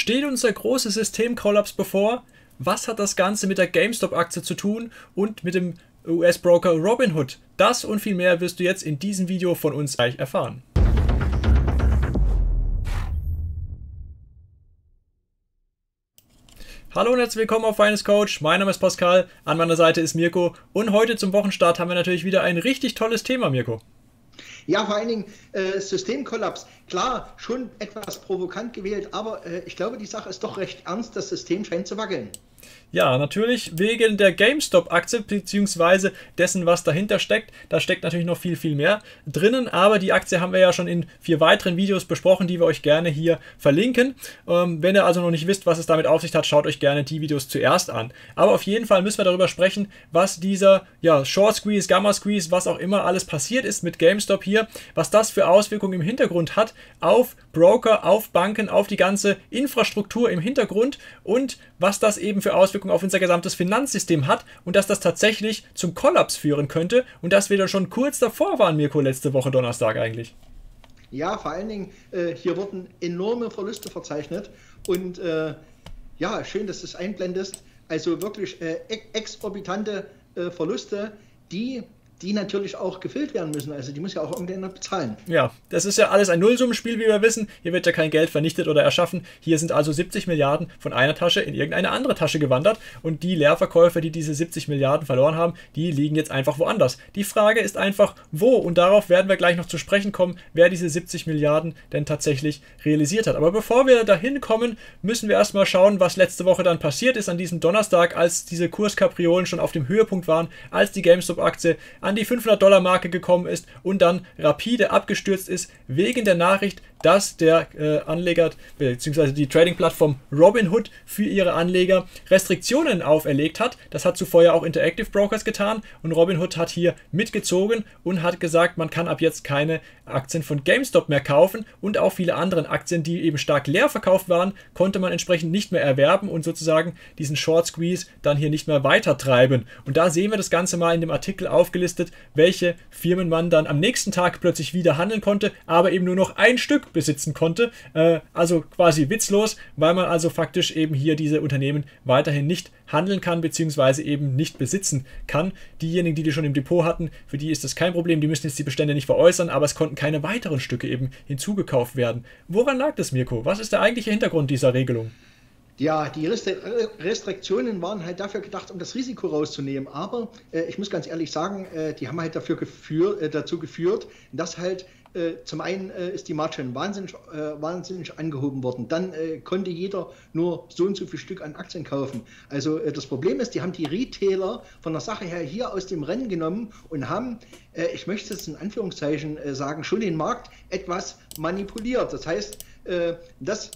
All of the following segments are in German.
Steht unser großer Systemkollaps bevor? Was hat das Ganze mit der GameStop-Aktie zu tun und mit dem US-Broker Robinhood? Das und viel mehr wirst du jetzt in diesem Video von uns gleich erfahren. Hallo und herzlich willkommen auf Finance Coach. Mein Name ist Pascal, an meiner Seite ist Mirko und heute zum Wochenstart haben wir natürlich wieder ein richtig tolles Thema, Mirko. Ja, vor allen Dingen äh, Systemkollaps. Klar, schon etwas provokant gewählt, aber äh, ich glaube, die Sache ist doch recht ernst. Das System scheint zu wackeln. Ja, natürlich wegen der GameStop-Aktie beziehungsweise dessen, was dahinter steckt. Da steckt natürlich noch viel, viel mehr drinnen, aber die Aktie haben wir ja schon in vier weiteren Videos besprochen, die wir euch gerne hier verlinken. Ähm, wenn ihr also noch nicht wisst, was es damit auf sich hat, schaut euch gerne die Videos zuerst an. Aber auf jeden Fall müssen wir darüber sprechen, was dieser ja, Short Squeeze, Gamma Squeeze, was auch immer alles passiert ist mit GameStop hier, was das für Auswirkungen im Hintergrund hat auf Broker, auf Banken, auf die ganze Infrastruktur im Hintergrund und was das eben für Auswirkungen Auswirkungen auf unser gesamtes Finanzsystem hat und dass das tatsächlich zum Kollaps führen könnte und dass wir da schon kurz davor waren, Mirko, letzte Woche Donnerstag eigentlich. Ja, vor allen Dingen, äh, hier wurden enorme Verluste verzeichnet und äh, ja, schön, dass du es einblendest. Also wirklich äh, exorbitante äh, Verluste, die die natürlich auch gefüllt werden müssen. Also die muss ja auch irgendjemand bezahlen. Ja, das ist ja alles ein Nullsummenspiel, wie wir wissen. Hier wird ja kein Geld vernichtet oder erschaffen. Hier sind also 70 Milliarden von einer Tasche in irgendeine andere Tasche gewandert und die Leerverkäufer, die diese 70 Milliarden verloren haben, die liegen jetzt einfach woanders. Die Frage ist einfach, wo? Und darauf werden wir gleich noch zu sprechen kommen, wer diese 70 Milliarden denn tatsächlich realisiert hat. Aber bevor wir dahin kommen, müssen wir erstmal schauen, was letzte Woche dann passiert ist an diesem Donnerstag, als diese Kurskapriolen schon auf dem Höhepunkt waren, als die GameStop-Aktie an die 500-Dollar-Marke gekommen ist und dann rapide abgestürzt ist wegen der Nachricht, dass der äh, Anleger bzw. die Trading-Plattform Robinhood für ihre Anleger Restriktionen auferlegt hat. Das hat zuvor ja auch Interactive Brokers getan und Robinhood hat hier mitgezogen und hat gesagt, man kann ab jetzt keine Aktien von GameStop mehr kaufen und auch viele andere Aktien, die eben stark leer verkauft waren, konnte man entsprechend nicht mehr erwerben und sozusagen diesen Short Squeeze dann hier nicht mehr weiter treiben. Und da sehen wir das Ganze mal in dem Artikel aufgelistet, welche Firmen man dann am nächsten Tag plötzlich wieder handeln konnte, aber eben nur noch ein Stück besitzen konnte. Äh, also quasi witzlos, weil man also faktisch eben hier diese Unternehmen weiterhin nicht handeln kann, beziehungsweise eben nicht besitzen kann. Diejenigen, die die schon im Depot hatten, für die ist das kein Problem, die müssen jetzt die Bestände nicht veräußern, aber es konnten keine weiteren Stücke eben hinzugekauft werden. Woran lag das, Mirko? Was ist der eigentliche Hintergrund dieser Regelung? Ja, die Restriktionen waren halt dafür gedacht, um das Risiko rauszunehmen. Aber äh, ich muss ganz ehrlich sagen, äh, die haben halt dafür geführ, äh, dazu geführt, dass halt äh, zum einen äh, ist die Margin wahnsinnig, äh, wahnsinnig angehoben worden. Dann konnte jeder nur so und so viel Stück an Aktien kaufen. Also das Problem ist, die haben die Retailer von der Sache her hier aus dem Rennen genommen und haben, ich möchte es in Anführungszeichen sagen, schon den Markt etwas manipuliert. Das heißt, das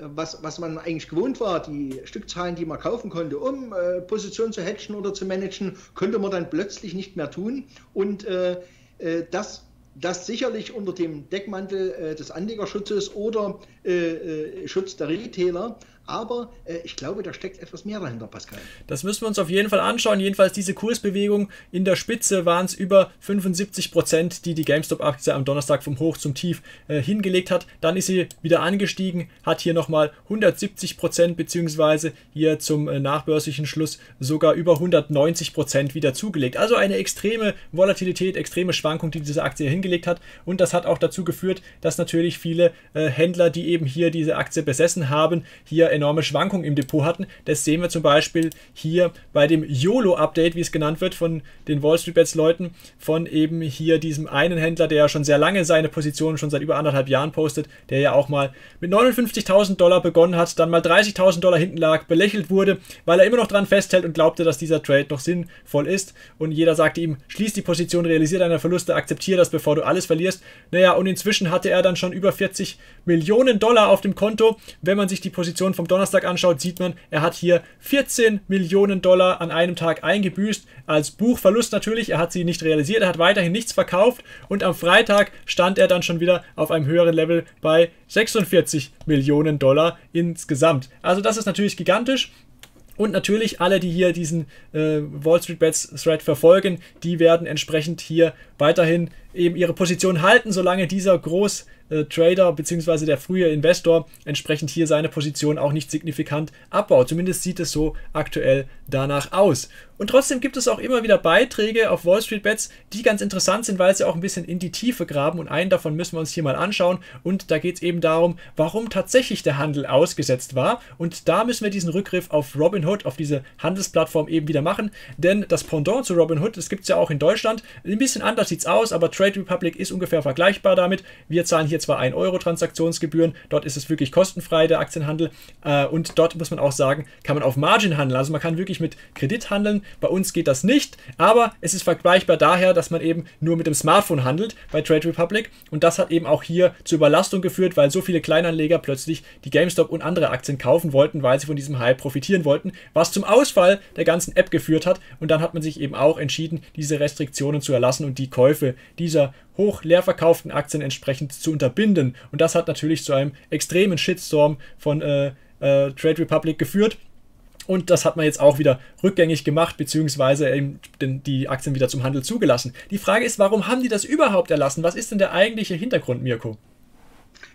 was, was man eigentlich gewohnt war, die Stückzahlen, die man kaufen konnte, um äh, Positionen zu hatchen oder zu managen, könnte man dann plötzlich nicht mehr tun. Und äh, äh das das sicherlich unter dem Deckmantel äh, des Anlegerschutzes oder äh, äh, Schutz der Retailer aber äh, ich glaube, da steckt etwas mehr dahinter, Pascal. Das müssen wir uns auf jeden Fall anschauen. Jedenfalls diese Kursbewegung in der Spitze waren es über 75 Prozent, die die GameStop-Aktie am Donnerstag vom Hoch zum Tief äh, hingelegt hat. Dann ist sie wieder angestiegen, hat hier nochmal 170 Prozent beziehungsweise hier zum äh, nachbörslichen Schluss sogar über 190 Prozent wieder zugelegt. Also eine extreme Volatilität, extreme Schwankung, die diese Aktie hingelegt hat. Und das hat auch dazu geführt, dass natürlich viele äh, Händler, die eben hier diese Aktie besessen haben, hier enorme Schwankungen im Depot hatten. Das sehen wir zum Beispiel hier bei dem YOLO-Update, wie es genannt wird, von den Wall Street Bets Leuten, von eben hier diesem einen Händler, der ja schon sehr lange seine Position schon seit über anderthalb Jahren postet, der ja auch mal mit 59.000 Dollar begonnen hat, dann mal 30.000 Dollar hinten lag, belächelt wurde, weil er immer noch dran festhält und glaubte, dass dieser Trade noch sinnvoll ist. Und jeder sagte ihm, schließ die Position, realisiere deine Verluste, akzeptiere das, bevor du alles verlierst. Naja, und inzwischen hatte er dann schon über 40 Millionen Dollar auf dem Konto, wenn man sich die Position vom Donnerstag anschaut, sieht man, er hat hier 14 Millionen Dollar an einem Tag eingebüßt. Als Buchverlust natürlich, er hat sie nicht realisiert, er hat weiterhin nichts verkauft und am Freitag stand er dann schon wieder auf einem höheren Level bei 46 Millionen Dollar insgesamt. Also das ist natürlich gigantisch. Und natürlich alle, die hier diesen äh, Wall Street Bets Thread verfolgen, die werden entsprechend hier weiterhin eben ihre Position halten, solange dieser Groß- äh, bzw. der frühe Investor entsprechend hier seine Position auch nicht signifikant abbaut. Zumindest sieht es so aktuell danach aus. Und trotzdem gibt es auch immer wieder Beiträge auf Wall Street Bets, die ganz interessant sind, weil sie auch ein bisschen in die Tiefe graben. Und einen davon müssen wir uns hier mal anschauen. Und da geht es eben darum, warum tatsächlich der Handel ausgesetzt war. Und da müssen wir diesen Rückgriff auf Robinhood, auf diese Handelsplattform eben wieder machen. Denn das Pendant zu Robinhood, das gibt es ja auch in Deutschland. Ein bisschen anders es aus, aber Trade Republic ist ungefähr vergleichbar damit. Wir zahlen hier zwar 1 Euro Transaktionsgebühren, dort ist es wirklich kostenfrei, der Aktienhandel. Äh, und dort muss man auch sagen, kann man auf Margin handeln. Also man kann wirklich mit Kredit handeln. Bei uns geht das nicht, aber es ist vergleichbar daher, dass man eben nur mit dem Smartphone handelt bei Trade Republic. Und das hat eben auch hier zur Überlastung geführt, weil so viele Kleinanleger plötzlich die GameStop und andere Aktien kaufen wollten, weil sie von diesem Hype profitieren wollten, was zum Ausfall der ganzen App geführt hat. Und dann hat man sich eben auch entschieden, diese Restriktionen zu erlassen und die Käufe dieser hoch leer verkauften Aktien entsprechend zu unterbinden. Und das hat natürlich zu einem extremen Shitstorm von äh, äh, Trade Republic geführt. Und das hat man jetzt auch wieder rückgängig gemacht, beziehungsweise eben die Aktien wieder zum Handel zugelassen. Die Frage ist, warum haben die das überhaupt erlassen? Was ist denn der eigentliche Hintergrund, Mirko?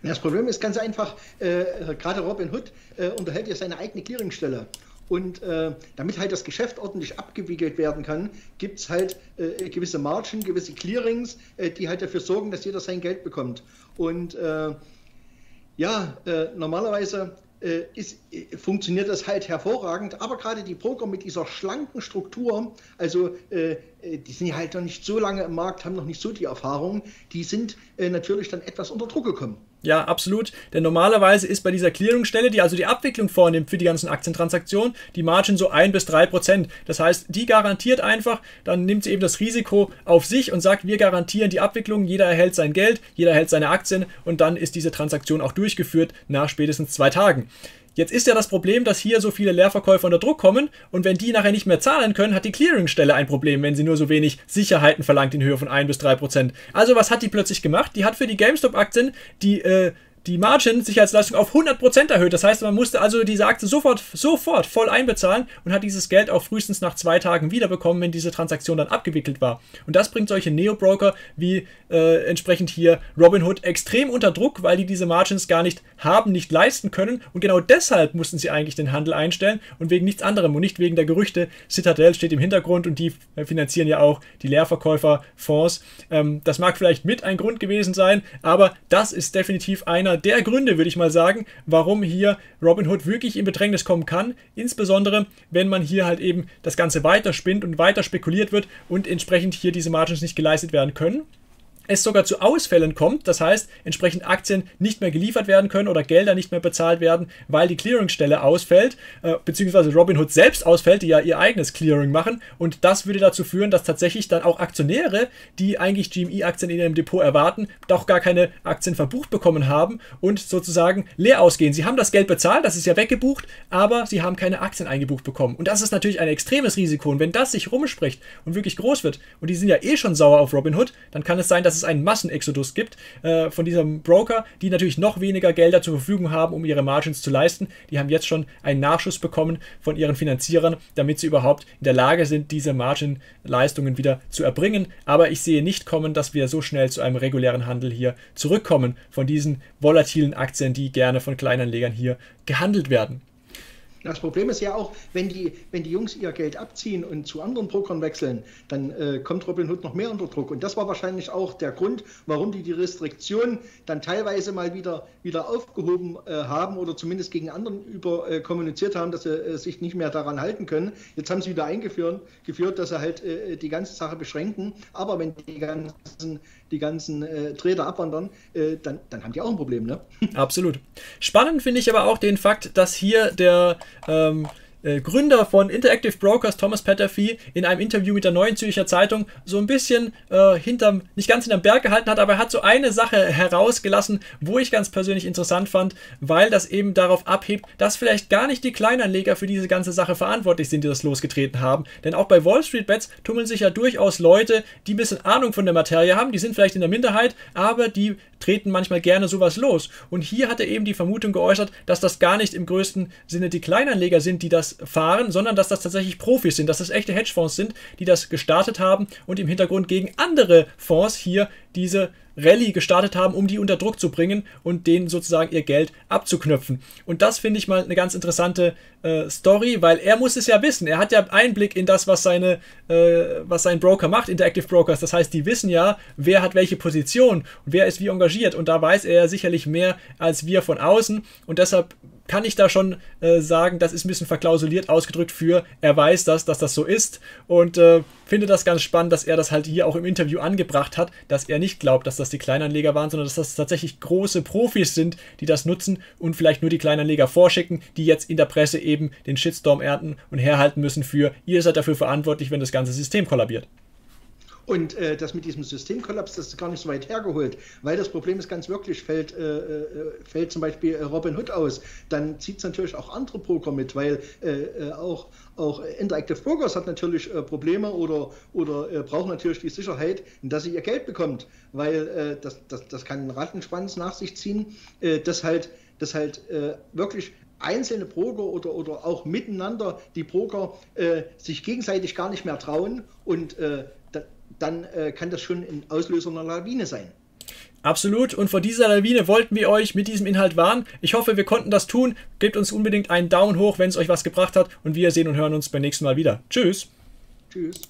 Das Problem ist ganz einfach, äh, gerade Robin Hood äh, unterhält ja seine eigene Clearingstelle. Und äh, damit halt das Geschäft ordentlich abgewickelt werden kann, gibt es halt äh, gewisse Margen, gewisse Clearings, äh, die halt dafür sorgen, dass jeder sein Geld bekommt. Und äh, ja, normalerweise äh, ist, äh, funktioniert das halt hervorragend. Aber gerade die Broker mit dieser schlanken Struktur, also äh, äh, die sind ja halt noch nicht so lange im Markt, haben noch nicht so die Erfahrung, die sind äh, natürlich dann etwas unter Druck gekommen. Ja, absolut. Denn normalerweise ist bei dieser Clearingstelle, die also die Abwicklung vornimmt für die ganzen Aktientransaktionen, die Margin so 1 bis 3 Prozent. Das heißt, die garantiert einfach, dann nimmt sie eben das Risiko auf sich und sagt, wir garantieren die Abwicklung, jeder erhält sein Geld, jeder erhält seine Aktien und dann ist diese Transaktion auch durchgeführt nach spätestens zwei Tagen. Jetzt ist ja das Problem, dass hier so viele Leerverkäufer unter Druck kommen und wenn die nachher nicht mehr zahlen können, hat die Clearingstelle ein Problem, wenn sie nur so wenig Sicherheiten verlangt in Höhe von 1 bis 3 Prozent. Also was hat die plötzlich gemacht? Die hat für die GameStop-Aktien die äh, die Margin Sicherheitsleistung auf 100% erhöht. Das heißt, man musste also diese Aktie sofort, sofort voll einbezahlen und hat dieses Geld auch frühestens nach zwei Tagen wiederbekommen, wenn diese Transaktion dann abgewickelt war. Und das bringt solche Neo-Broker wie äh, entsprechend hier Robinhood extrem unter Druck, weil die diese Margins gar nicht haben, nicht leisten können. Und genau deshalb mussten sie eigentlich den Handel einstellen und wegen nichts anderem und nicht wegen der Gerüchte. Citadel steht im Hintergrund und die finanzieren ja auch die Leerverkäuferfonds. Ähm, das mag vielleicht mit ein Grund gewesen sein, aber das ist definitiv einer der Gründe, würde ich mal sagen, warum hier Robinhood wirklich in Bedrängnis kommen kann. Insbesondere, wenn man hier halt eben das Ganze weiter spinnt und weiter spekuliert wird und entsprechend hier diese Margins nicht geleistet werden können es sogar zu Ausfällen kommt, das heißt, entsprechend Aktien nicht mehr geliefert werden können oder Gelder nicht mehr bezahlt werden, weil die Clearingstelle ausfällt, äh, beziehungsweise Robinhood selbst ausfällt, die ja ihr eigenes Clearing machen. Und das würde dazu führen, dass tatsächlich dann auch Aktionäre, die eigentlich GME-Aktien in ihrem Depot erwarten, doch gar keine Aktien verbucht bekommen haben und sozusagen leer ausgehen. Sie haben das Geld bezahlt, das ist ja weggebucht, aber sie haben keine Aktien eingebucht bekommen. Und das ist natürlich ein extremes Risiko. Und wenn das sich rumspricht und wirklich groß wird, und die sind ja eh schon sauer auf Robinhood, dann kann es sein, dass es einen Massenexodus gibt äh, von diesem Broker, die natürlich noch weniger Gelder zur Verfügung haben, um ihre Margins zu leisten. Die haben jetzt schon einen Nachschuss bekommen von ihren Finanzierern, damit sie überhaupt in der Lage sind, diese Margin-Leistungen wieder zu erbringen. Aber ich sehe nicht kommen, dass wir so schnell zu einem regulären Handel hier zurückkommen von diesen volatilen Aktien, die gerne von Kleinanlegern hier gehandelt werden. Das Problem ist ja auch, wenn die, wenn die Jungs ihr Geld abziehen und zu anderen Brokern wechseln, dann äh, kommt Robinhood noch mehr unter Druck. Und das war wahrscheinlich auch der Grund, warum die die Restriktionen dann teilweise mal wieder, wieder aufgehoben äh, haben oder zumindest gegen anderen über äh, kommuniziert haben, dass sie äh, sich nicht mehr daran halten können. Jetzt haben sie wieder eingeführt, geführt, dass sie halt äh, die ganze Sache beschränken. Aber wenn die ganzen die ganzen äh, Trader abwandern, äh, dann, dann haben die auch ein Problem, ne? Absolut. Spannend finde ich aber auch den Fakt, dass hier der ähm, äh, Gründer von Interactive Brokers, Thomas Petterfee, in einem Interview mit der Neuen Zürcher Zeitung so ein bisschen äh, hinterm, nicht ganz hinterm Berg gehalten hat, aber er hat so eine Sache herausgelassen, wo ich ganz persönlich interessant fand, weil das eben darauf abhebt, dass vielleicht gar nicht die Kleinanleger für diese ganze Sache verantwortlich sind, die das losgetreten haben. Denn auch bei Wall Street Bets tummeln sich ja durchaus Leute, die ein bisschen Ahnung von der Materie haben, die sind vielleicht in der Minderheit, aber die treten manchmal gerne sowas los. Und hier hat er eben die Vermutung geäußert, dass das gar nicht im größten Sinne die Kleinanleger sind, die das fahren, sondern dass das tatsächlich Profis sind, dass das echte Hedgefonds sind, die das gestartet haben und im Hintergrund gegen andere Fonds hier diese Rallye gestartet haben, um die unter Druck zu bringen und denen sozusagen ihr Geld abzuknöpfen. Und das finde ich mal eine ganz interessante äh, Story, weil er muss es ja wissen. Er hat ja Einblick in das, was seine, äh, was sein Broker macht, Interactive Brokers. Das heißt, die wissen ja, wer hat welche Position und wer ist wie engagiert. Und da weiß er sicherlich mehr als wir von außen. Und deshalb kann ich da schon äh, sagen, das ist ein bisschen verklausuliert ausgedrückt für, er weiß das, dass das so ist und äh, finde das ganz spannend, dass er das halt hier auch im Interview angebracht hat, dass er nicht glaubt, dass das die Kleinanleger waren, sondern dass das tatsächlich große Profis sind, die das nutzen und vielleicht nur die Kleinanleger vorschicken, die jetzt in der Presse eben den Shitstorm ernten und herhalten müssen für, ihr seid dafür verantwortlich, wenn das ganze System kollabiert. Und äh, das mit diesem Systemkollaps, das ist gar nicht so weit hergeholt, weil das Problem ist ganz wirklich, fällt, äh, äh fällt zum Beispiel äh, Robin Hood aus, dann zieht es natürlich auch andere Broker mit, weil äh, äh, auch, auch Interactive Brokers hat natürlich Probleme oder, oder braucht natürlich die Sicherheit, dass sie ihr Geld bekommt, weil das, das, das kann einen Rattenschwanz nach sich ziehen, dass halt, dass halt wirklich einzelne Broker oder, oder auch miteinander die Broker äh, sich gegenseitig gar nicht mehr trauen und äh, dann äh, kann das schon ein Auslöser einer Lawine sein. Absolut. Und vor dieser Lawine wollten wir euch mit diesem Inhalt warnen. Ich hoffe, wir konnten das tun. Gebt uns unbedingt einen Daumen hoch, wenn es euch was gebracht hat. Und wir sehen und hören uns beim nächsten Mal wieder. Tschüss. Tschüss.